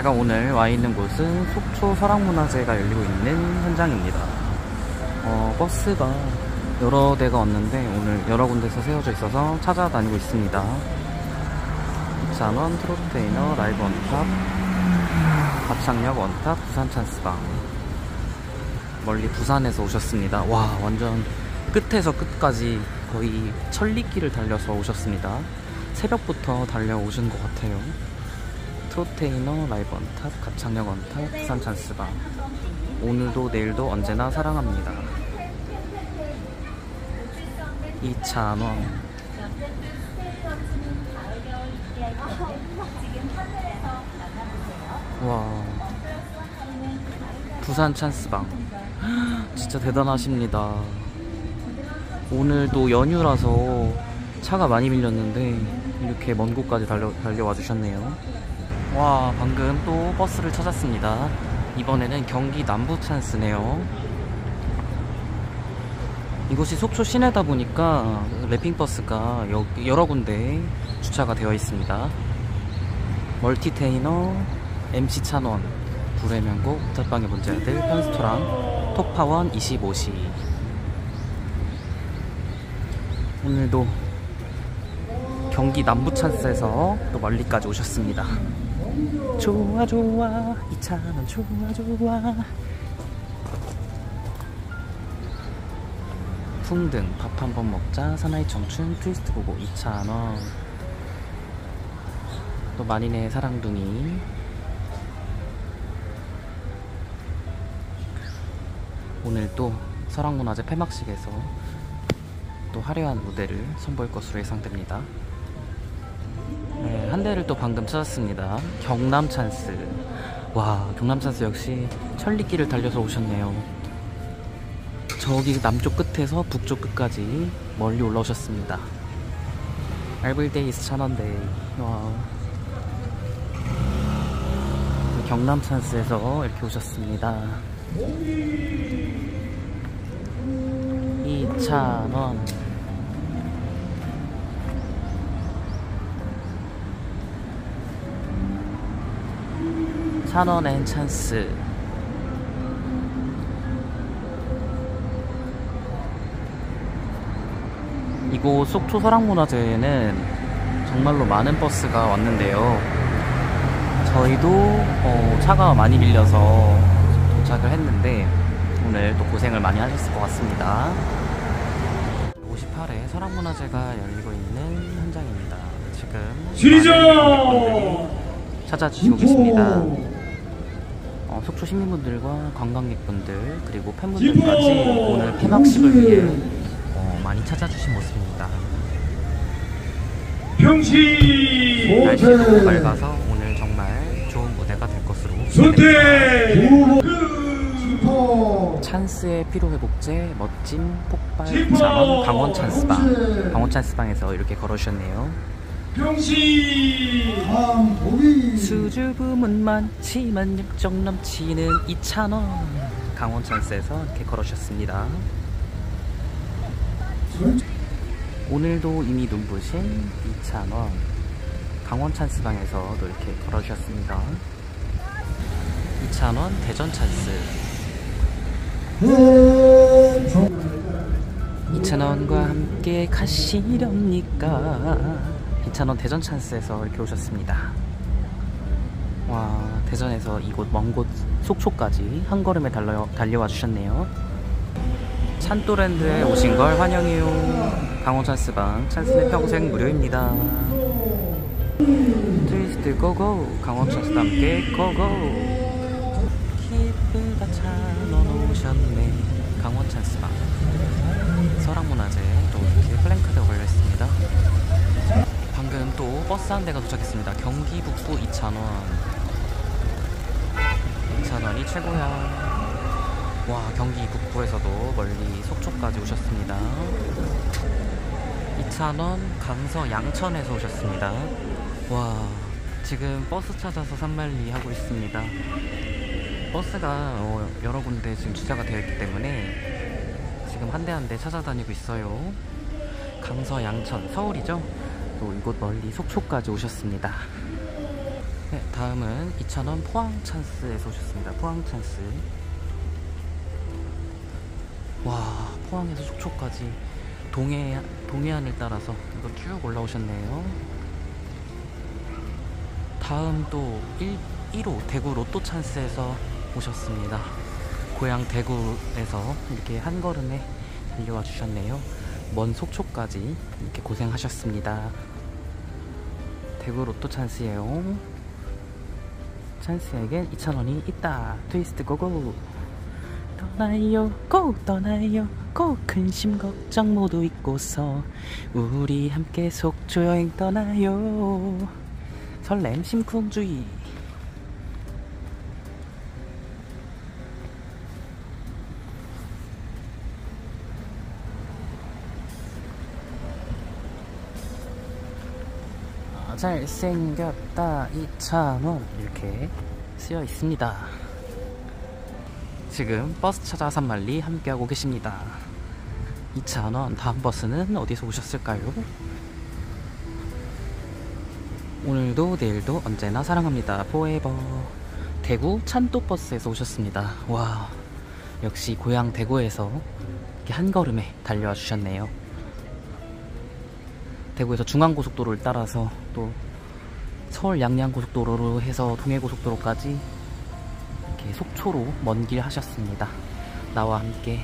제가 오늘 와 있는 곳은 속초 설악문화제가 열리고 있는 현장입니다. 어, 버스가 여러 대가 왔는데 오늘 여러 군데서 세워져 있어서 찾아다니고 있습니다. 이찬원 트로테이너 라이브 원탑 가창력 원탑 부산 찬스방 멀리 부산에서 오셨습니다. 와 완전 끝에서 끝까지 거의 천리길을 달려서 오셨습니다. 새벽부터 달려오신 것 같아요. 트로테이너 라이브 원탑 가창력 원탑 부산 찬스방 오늘도 내일도 언제나 사랑합니다. 2,000원. 와. 부산 찬스방 진짜 대단하십니다. 오늘도 연휴라서 차가 많이 밀렸는데 이렇게 먼 곳까지 달려, 달려와 주셨네요 와 방금 또 버스를 찾았습니다. 이번에는 경기 남부 찬스네요. 이곳이 속초 시내다 보니까 랩핑버스가 여러 군데 주차가 되어 있습니다. 멀티테이너, MC 찬원, 불의 명곡, 부탁방의 문제아들, 편스토랑, 톡파원 25시. 오늘도 경기 남부 찬스에서 또 멀리까지 오셨습니다 좋아 좋아. 이찬원 좋아 좋아. 풍등 밥 한 번 먹자. 사나이 청춘 트위스트 보고 2,000원 또 만인의 사랑둥이. 오늘 또 설악문화제 폐막식에서 또 화려한 무대를 선보일 것으로 예상됩니다. 네, 한 대를 또 방금 찾았습니다. 경남 찬스. 와 경남 찬스 역시 천리길을 달려서 오셨네요. 저기 남쪽 끝에서 북쪽 끝까지 멀리 올라오셨습니다. 알블데이스 찬원데이 와. 경남 찬스에서 이렇게 오셨습니다. 2,000원 찬원엔 찬스. 이곳 속초 서랑문화제에는 정말로 많은 버스가 왔는데요. 저희도 어, 차가 많이 밀려서 도착을 했는데 오늘 또 고생을 많이 하셨을 것 같습니다. 58회 서랑문화제가 열리고 있는 현장입니다. 지금 지리죠! 찾아주시고 계십니다 어, 속초 시민분들과 관광객분들 그리고 팬분들까지 오늘 폐막식을 위해 어, 많이 찾아주신 모습입니다. 평시 날씨도 밝아서 오늘 정말 좋은 무대가 될 것으로 선택! 찬스의 피로회복제 멋진 폭발! 자원 강원 찬스방. 강원 찬스방에서 이렇게 걸어주셨네요 평시 수줍음은 많지만 열정 넘치는 2,000원. 강원 찬스에서 이렇게 걸어주셨습니다. 오늘도 이미 눈부신 2,000원. 강원 찬스방에서도 이렇게 걸어주셨습니다. 2,000원 대전 찬스. 2,000원과 함께 가시렵니까 2,000원 대전 찬스에서 이렇게 오셨습니다. 와 대전에서 이곳 먼 곳 속초까지 한 걸음에 달려, 달려와 주셨네요. 찬또랜드에 오신 걸 환영해요. 강원 찬스방 찬스는 평생 무료입니다. 트위스트 고고 강원 찬스 함께 고고. 기쁘다 찬원 오셨네 강원 찬스방. 설악문화제 또 이렇게 플랜카드가 걸려있습니다 방금 또 버스 한 대가 도착했습니다. 경기 북부 2,000원. 2,000원이 최고야. 와 경기 북부에서도 멀리 속초까지 오셨습니다. 2,000원 강서 양천에서 오셨습니다. 와 지금 버스 찾아서 산말리 하고 있습니다. 버스가 어, 여러 군데 지금 주차가 되어 있기 때문에 지금 한 대 한 대 찾아다니고 있어요. 강서 양천 서울이죠 또 이곳 멀리 속초까지 오셨습니다 네, 다음은 이찬원 포항 찬스에서 오셨습니다. 포항 찬스. 와, 포항에서 속초까지 동해 동해안을 따라서 이거 쭉 올라오셨네요. 다음 또 1, 1호 대구 로또 찬스에서 오셨습니다. 고향 대구에서 이렇게 한 걸음에 달려와 주셨네요. 먼 속초까지 이렇게 고생하셨습니다. 대구 로또 찬스예요. 찬스에겐 2,000원이 있다. 트위스트 고고. 떠나요, 고 떠나요, 고 근심 걱정 모두 잊고서 우리 함께 속초 여행 떠나요. 설렘 심쿵주의. 잘생겼다 2,000원 이렇게 쓰여 있습니다. 지금 버스 찾아 산말리 함께하고 계십니다. 2,000원 다음 버스는 어디서 오셨을까요? 오늘도 내일도 언제나 사랑합니다. 포에버 대구 찬또버스에서 오셨습니다. 와 역시 고향 대구에서 이렇게 한 걸음에 달려와 주셨네요. 대구에서 중앙고속도로를 따라서 또 서울 양양고속도로로 해서 동해고속도로까지 이렇게 속초로 먼 길 하셨습니다. 나와 함께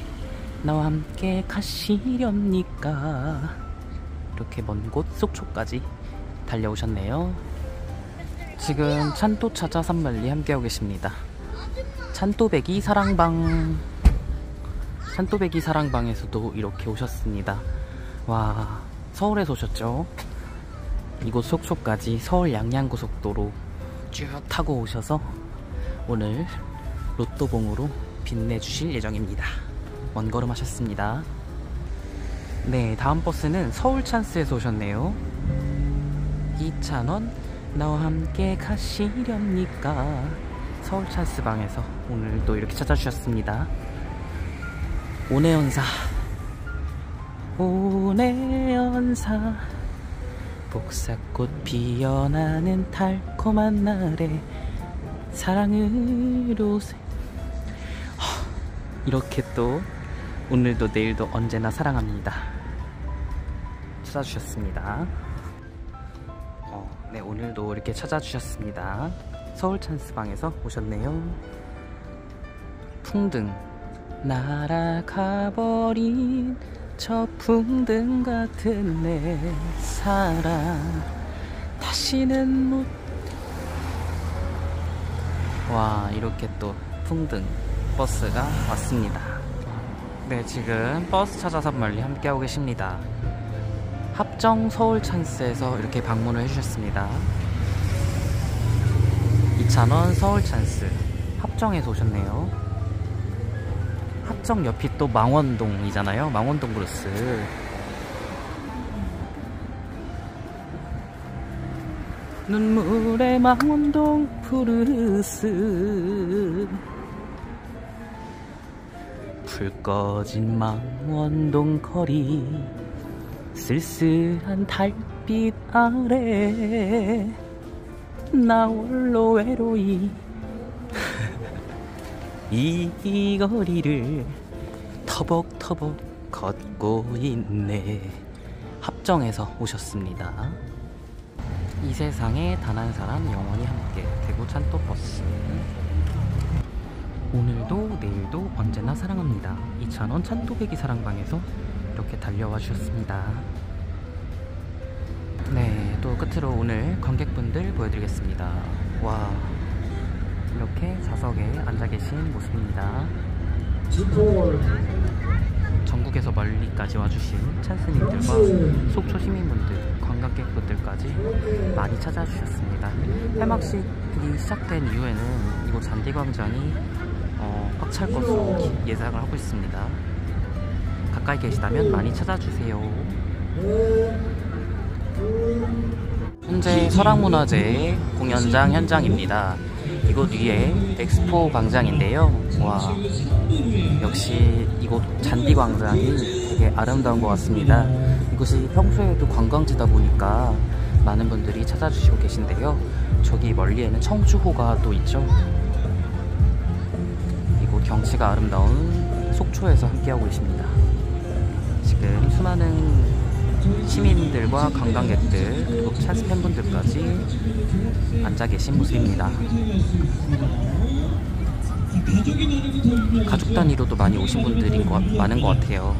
나와 함께 가시렵니까? 이렇게 먼 곳 속초까지 달려오셨네요. 지금 찬또 찾아 산말리 함께하고 계십니다. 찬또배기 사랑방 찬또배기 사랑방에서도 이렇게 오셨습니다. 와 서울에서 오셨죠? 이곳 속초까지 서울 양양고속도로 쭉 타고 오셔서 오늘 로또봉으로 빛내주실 예정입니다. 먼 걸음 하셨습니다. 네, 다음 버스는 서울 찬스에서 오셨네요. 2,000원 나와 함께 가시렵니까? 서울 찬스 방에서 오늘 또 이렇게 찾아주셨습니다. 오내연사 오내연사 복사꽃 피어나는 달콤한 날에 사랑으로 새... 하, 이렇게 또 오늘도 내일도 언제나 사랑합니다. 찾아주셨습니다. 어, 네 오늘도 이렇게 찾아주셨습니다. 서울 찬스방에서 오셨네요. 풍등. 날아가버린 저 풍등 같은 내 사랑. 다시는 못. 와 이렇게 또 풍등 버스가 왔습니다. 네 지금 버스 찾아서 멀리 함께 하고 계십니다. 합정 서울 찬스에서 이렇게 방문을 해주셨습니다. 이찬원 서울 찬스 합정에서 오셨네요 합정 옆이 또 망원동이잖아요. 망원동 브루스. 눈물의 망원동 브루스. 불 꺼진 망원동 거리 쓸쓸한 달빛 아래 나 홀로 외로이 이, 이 거리를 터벅터벅 걷고 있네. 합정에서 오셨습니다. 이 세상에 단 한 사람 영원히 함께 대구 찬또버스. 오늘도 내일도 언제나 사랑합니다. 2,000원 찬또배기 사랑방에서 이렇게 달려와 주셨습니다. 네, 또 끝으로 오늘 관객분들 보여드리겠습니다. 와 이렇게 좌석에 앉아 계신 모습입니다 전국에서 멀리까지 와주신 찬스님들과 속초 시민분들, 관광객분들까지 많이 찾아주셨습니다. 폐막식이 시작된 이후에는 이곳 잔디광장이 어, 꽉찰 것으로 예상을 하고 있습니다. 가까이 계시다면 많이 찾아주세요. 현재 설악문화재 공연장 현장입니다. 이곳 위에 엑스포 광장인데요. 와, 역시 이곳 잔디 광장이 되게 아름다운 것 같습니다. 이곳이 평소에도 관광지다 보니까 많은 분들이 찾아주시고 계신데요. 저기 멀리에는 청주호가 또 있죠. 이곳 경치가 아름다운 속초에서 함께하고 있습니다. 지금 수많은 시민들과 관광객들 그리고 찬스 팬분들까지 앉아 계신 모습입니다. 가족 단위로도 많이 오신 분들인 것, 많은 것 같아요.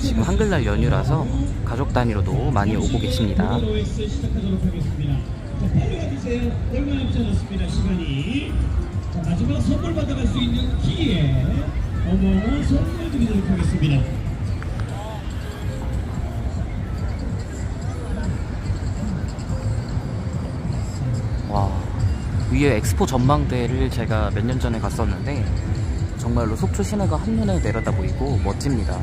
지금 한글날 연휴라서 가족 단위로도 많이 오고 계십니다. 마지막 선물 받아갈 수 있는 기회. 어머, 선물 드리도록 하겠습니다. 위에 엑스포 전망대를 제가 몇 년 전에 갔었는데 정말로 속초 시내가 한눈에 내려다 보이고 멋집니다.